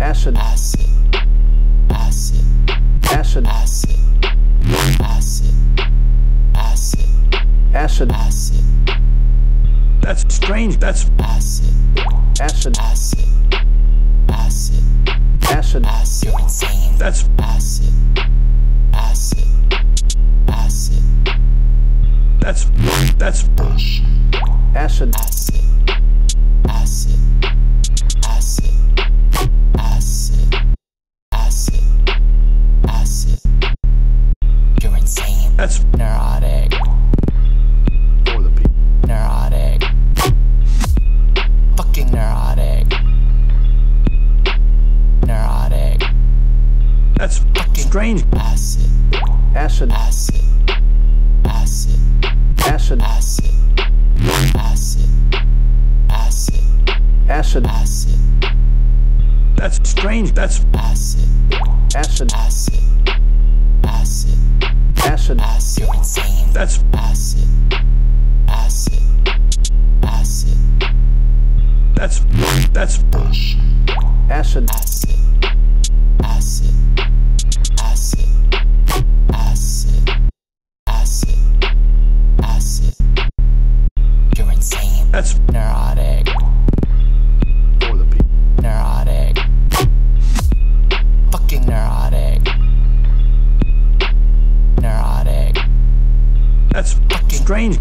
acid, acid, acid, acid, acid, acid, acid, acid, acid, that's strange, that's acid, acid, acid, acid, acid, acid. You're insane. that's acid, acid, acid, that's that's acid, acid, that's Neurotic, for the people. neurotic, fucking neurotic, neurotic, That's fucking strange, acid, acid, acid, acid, acid, acid, acid, acid, acid, acid, that's strange, that's acid, acid, acid, acid, that's acid, acid, acid, that's that's acid, acid, acid, acid, acid, acid, acid. You're insane. that's Neurotic, strange,